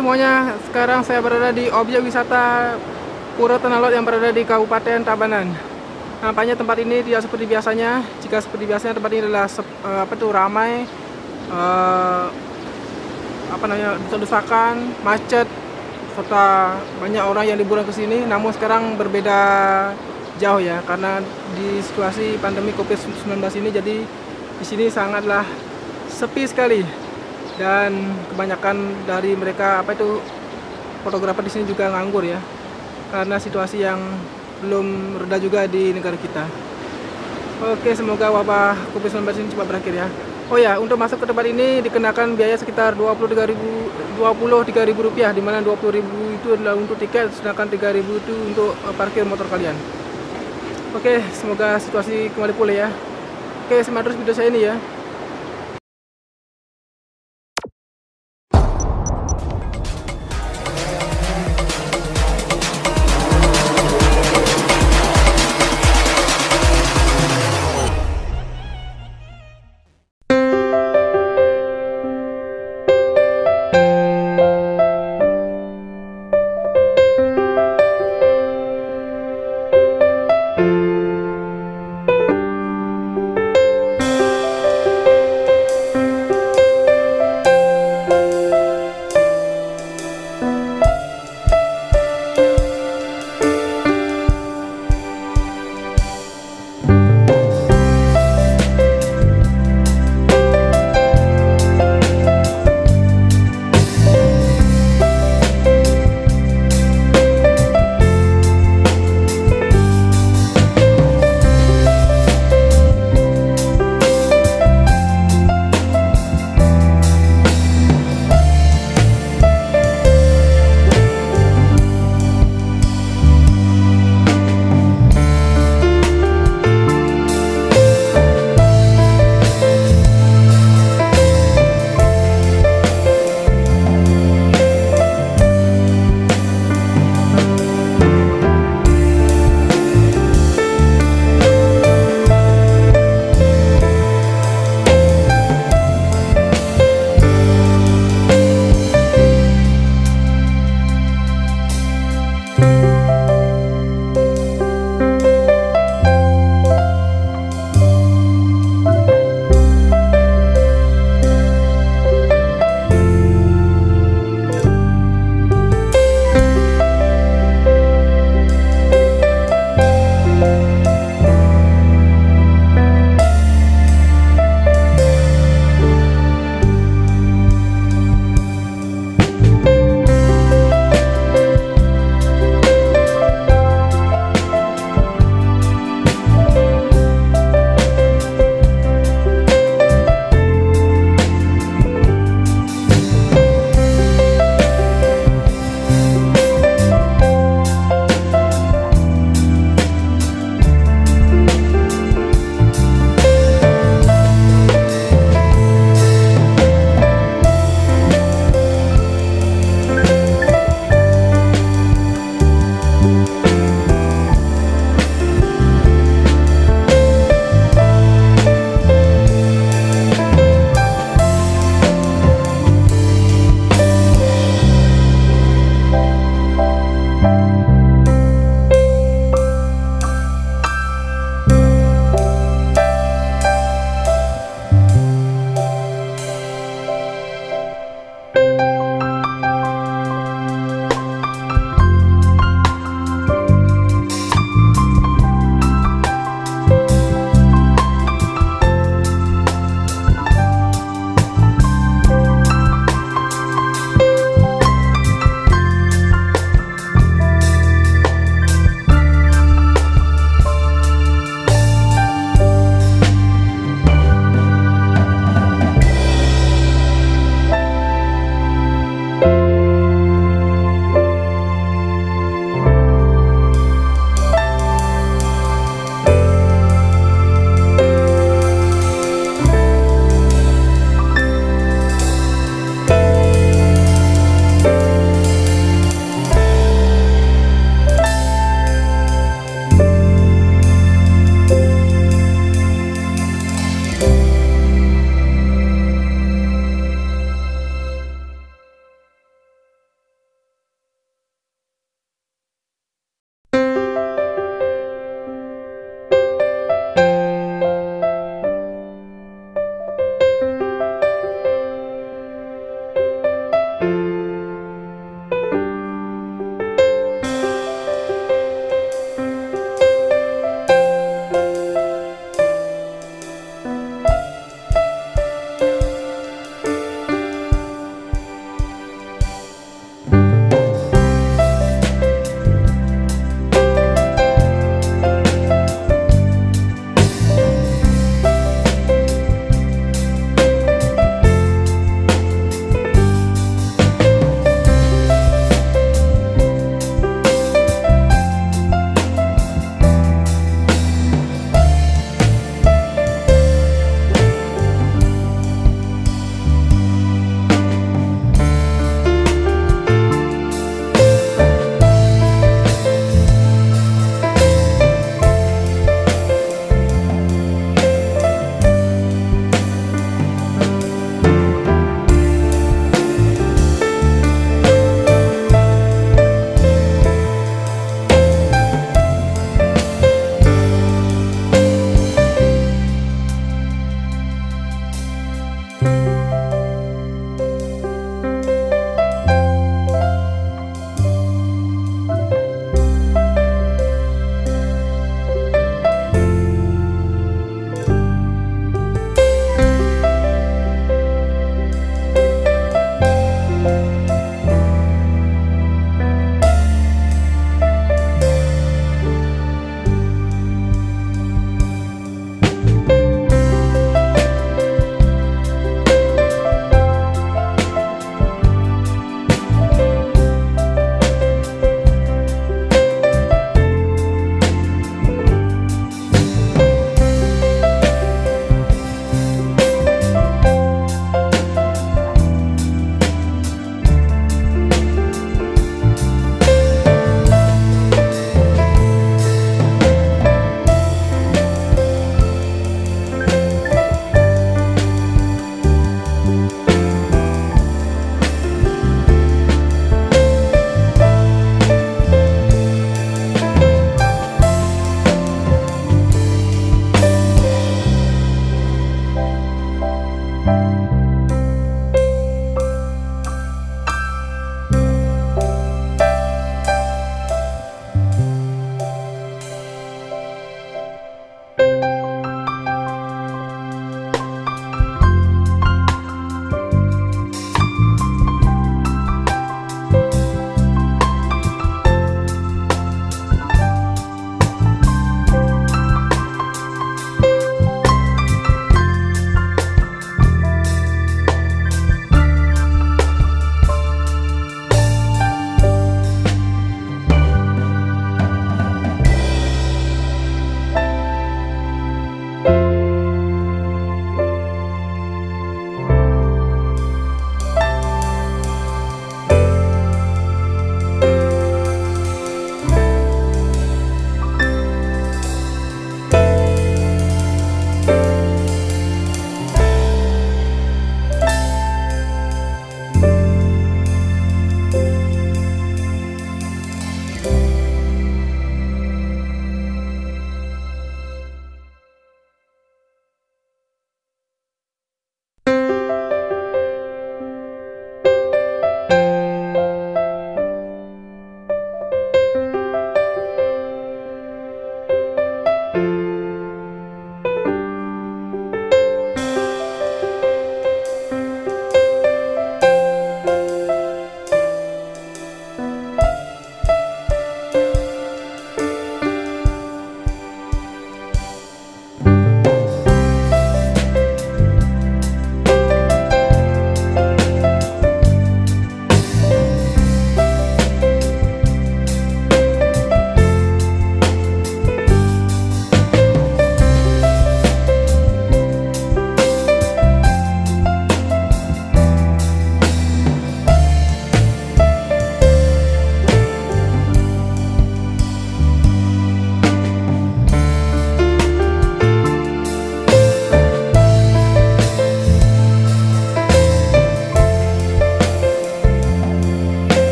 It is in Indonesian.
semuanya. Sekarang saya berada di objek wisata Pura Tenalot yang berada di Kabupaten Tabanan. Nampaknya tempat ini tidak seperti biasanya. Jika seperti biasanya tempat ini adalah uh, apa tuh ramai, uh, apa namanya desak-desakan, macet, serta banyak orang yang liburan ke sini. Namun sekarang berbeda jauh ya, karena di situasi pandemi COVID-19 ini, jadi di sini sangatlah sepi sekali dan kebanyakan dari mereka apa itu fotografer di sini juga nganggur ya karena situasi yang belum reda juga di negara kita. Oke, semoga wabah COVID-19 ini cepat berakhir ya. Oh ya, untuk masuk ke tempat ini dikenakan biaya sekitar 23.000 23.000 rupiah, di mana 20.000 itu adalah untuk tiket, sedangkan 3.000 itu untuk eh, parkir motor kalian. Oke, semoga situasi kembali pulih ya. Oke, semangat terus video saya ini ya.